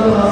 감사합니다.